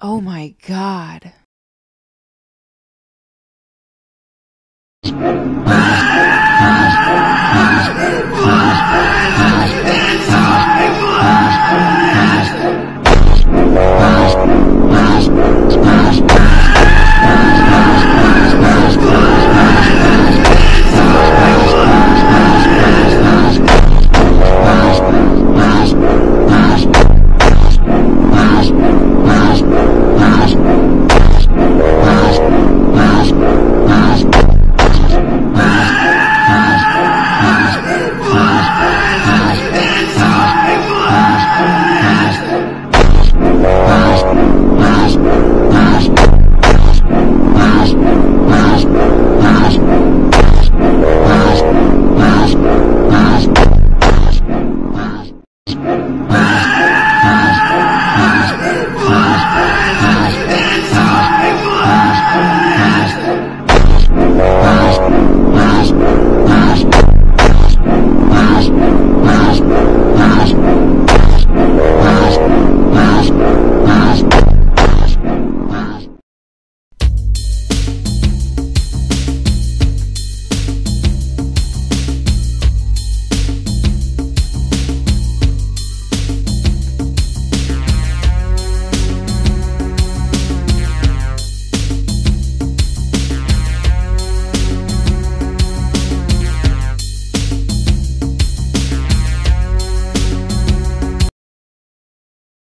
Oh my god.